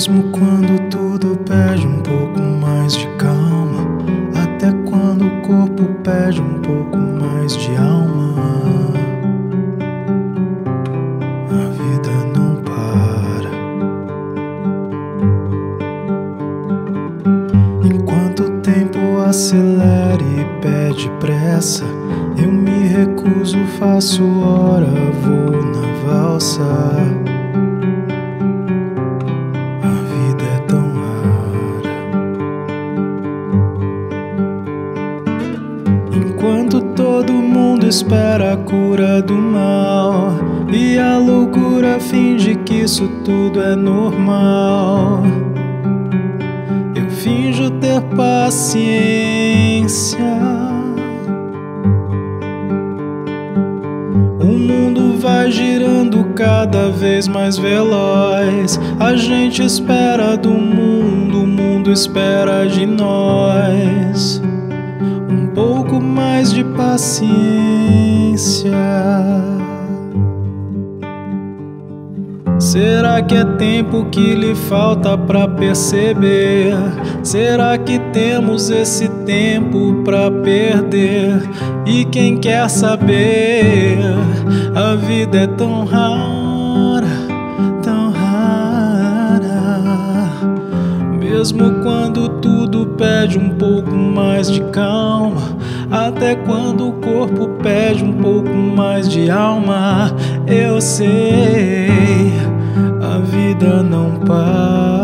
Mesmo quando tudo pede um pouco mais de calma, até quando o corpo pede um pouco mais de alma. A vida não para. Enquanto o tempo acelera e pede pressa, eu me recuso, faço hora, vou na valsa. Enquanto todo mundo espera a cura do mal e a loucura finge que isso tudo é normal. Eu finjo ter paciência. O mundo vai girando cada vez mais veloz. A gente espera do mundo, o mundo espera de nós pouco mais de paciência. Será que é tempo que lhe falta para perceber? Será que temos esse tempo para perder? E quem quer saber? A vida é tão rara, tão rara. Mesmo pede um pouco mais de calma, até quando o corpo pede um pouco mais de alma, eu sei, a vida não para.